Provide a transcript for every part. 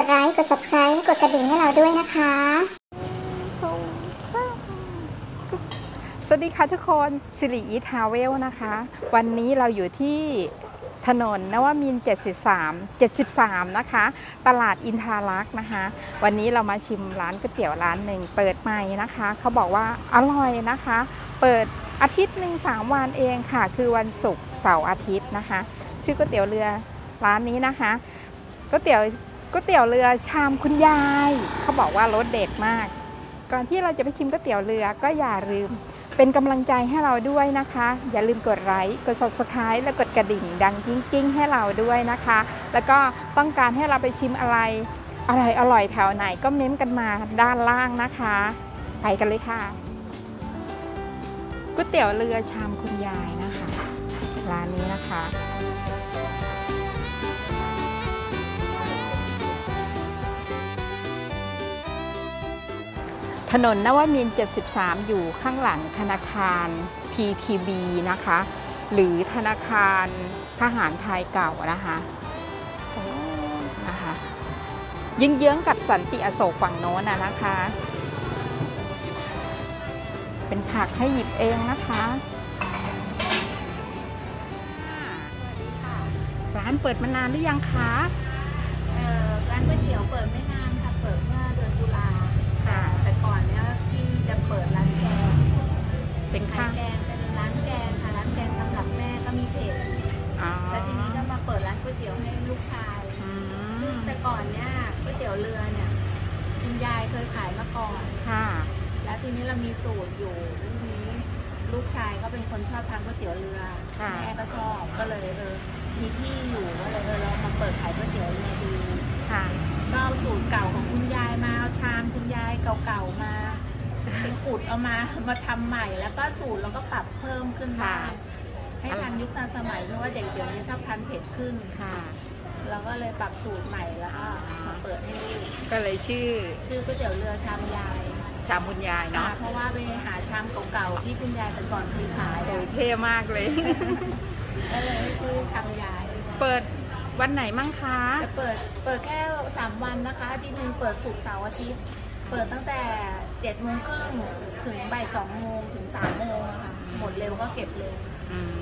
กดไลค์กด subscribe กดกระดิ่งให้เราด้วยนะคะสวัสดีค่ะทุกคนสิริอีทาวเวลนะคะ วันนี้เราอยู่ที่ถนนนวมิน 73 73 นะคะ ตลาดอินทารักษ์นะคะ วันนี้เรามาชิมร้านก๋วยเตี๋ยวร้านหนึ่งเปิดใหม่นะคะ เขาบอกว่าอร่อยนะคะ เปิดอาทิตย์หนึ่งสามวันเองค่ะ คือวันศุกร์เสาร์อาทิตย์นะคะ ชื่อก๋วยเตี๋ยวเรือร้านนี้นะคะก๋วยเตี๋ยว ก๋วยเตี๋ยวเรือชามคุณยาย เขาบอกว่ารสเด็ดมาก ก่อนที่เราจะไปชิมก๋วยเตี๋ยวเรือก็อย่าลืม เป็นกำลังใจให้เราด้วยนะคะ อย่าลืมกดไลค์กด subscribe และกดกระดิ่งดังกิ้งๆ ให้เราด้วยนะคะ แล้วก็ต้องการให้เราไปชิมอะไรอร่อยอร่อยแถวไหนก็เม้มกันมาด้านล่างนะคะ ไปกันเลยค่ะก๋วยเตี๋ยวเรือชามคุณยายนะคะ ร้านนี้นะคะ ถนนนวมิน 73 อยู่ข้างหลังธนาคาร TTB นะคะ หรือธนาคารทหารไทยเก่านะคะนะคะยิงเยื้องกับสันติอโศกฝั่งโน้นนะนะคะ เป็นผักให้หยิบเองนะคะร้านเปิดมานานหรือยังคะ เอ่อร้านก๋วยเตี๋ยวเปิดไม่นานค่ะ เปิดเมื่อเดือนตุลา เป็นขาข้ายงแกงเป็นร้านแกงค่ะร้านแกงสำหรับแม่ก็มีเพจอ๋อแล้วทีนี้ก็มาเปิดร้านก๋วยเตี๋ยวให้ลูกชายอืซึ่งมแต่ก่อนเนี้ยก๋วยเตี๋ยวเรือเนี่ยคุณยายเคยขายมาก่อน ค่ะแล้วทีนี้เรามีสูตรอยู่แล้วทีนี้ลูกชายก็เป็นคนชอบทานก๋วยเตี๋ยวเรือค่ะแม่ก็ชอบก็เลยเออมีที่อยู่ก็เลยเออเรามาเปิดขายก๋วยเตี๋ยวเรือดูค่ะก็เอาสูตรเก่าของคุณยายมาเอาชามคุณยายเก่าๆมา ไปขุดเอามามาทำใหม่แล้วก็สูตรเราก็ปรับเพิ่มขึ้นมาค่ะให้ทันยุคทันสมัยเพราะว่าเด็กเดี๋ยวนี้ชอบทานเผ็ดขึ้นค่ะเราก็เลยปรับสูตรใหม่แล้วก็มาเปิดให้ลูกก็เลยชื่อ ชื่อก๋วยเตี๋ยวเรือชามยายชามคุณยายเนาะค่ะเพราะว่าไปหาชามเก่าๆที่คุณยายแต่ก่อนเคยขายโอ้ยเท่มากเลยก็เลยให้ชื่อชามยาย เปิดวันไหนมั่งคะจะเปิดเปิดแค่สามวันนะคะอาที่หนึ่งเปิดศุกร์เสาร์อาทิตย์ เปิดตั้งแต่ เจ็ดโมงครึ่งถึงบ่ายสองโมงถึงสามโมงอะค่ะ หมดเร็วก็เก็บเร็วอืม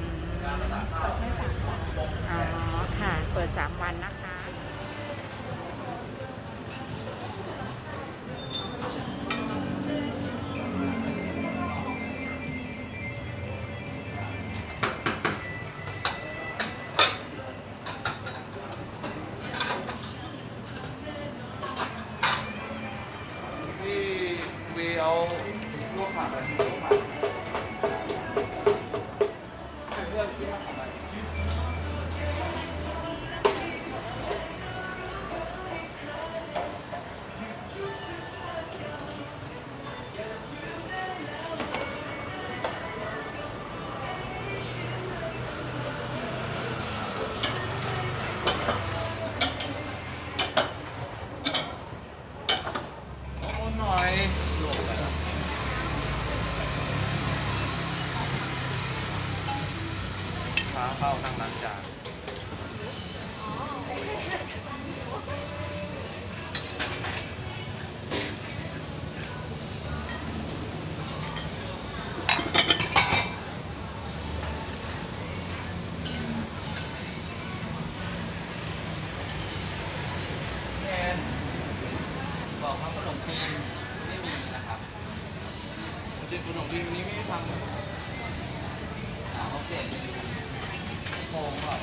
เปิดแค่สามวันอ๋อค่ะ เปิด3วันนะคะ บอกครับขนมจีนไม่มีนะครับขนมจีนขนมจีนนี้ไม่ได้ทำอ่าเขาเปลี่ยนโค้งก่อน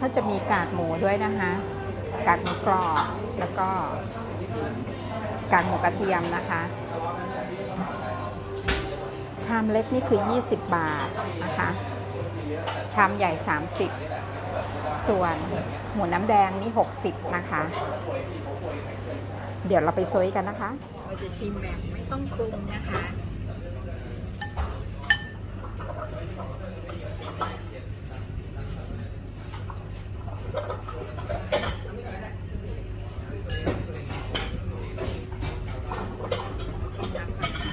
เขาจะมีกากหมูด้วยนะคะ กากหมูกรอบแล้วก็ กากหมูกระเทียมนะคะ ชามเล็กนี่คือ 20 บาทนะคะ ชามใหญ่ 30 ส่วนหมูน้ำแดงนี่ 60 นะคะ เดี๋ยวเราไปซอยกันนะคะ เราจะชิมแบบไม่ต้องปรุงนะคะ ชิมน้ำก่อนนะคะ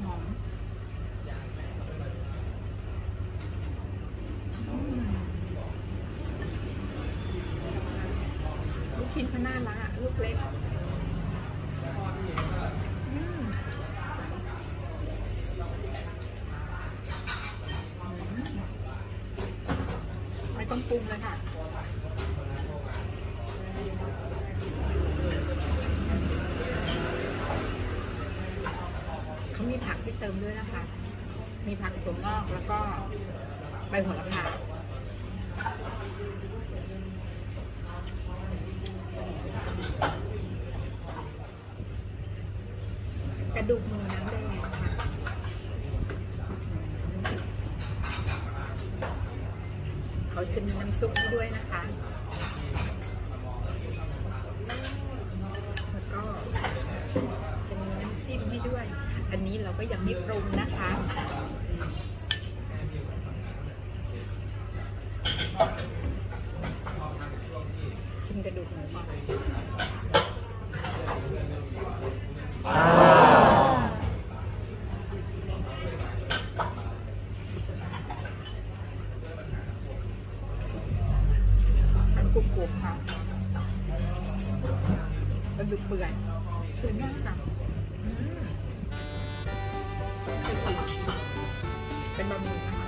หอมลูกชิ้นเขาน่ารักอะลูกเล็กอืมไม่ต้อง ปรุงเลยค่ะเขามีผักที่เติมด้วยนะคะ มีผักถั่วงอกแล้วก็ใบโหระพากระดูกหมูน้ำแดงค่ะ เขาจะมีน้ำซุปให้ด้วยนะคะ แล้วก็จะมีน้ำจิ้มให้ด้วย อันนี้เราก็ยังไม่ปรุงนะคะชิมกระดูกหมูก่อน กรุบๆค่ะกระดูกเปื่อยเปื่อยมากค่ะอืมเป็นบะหมี่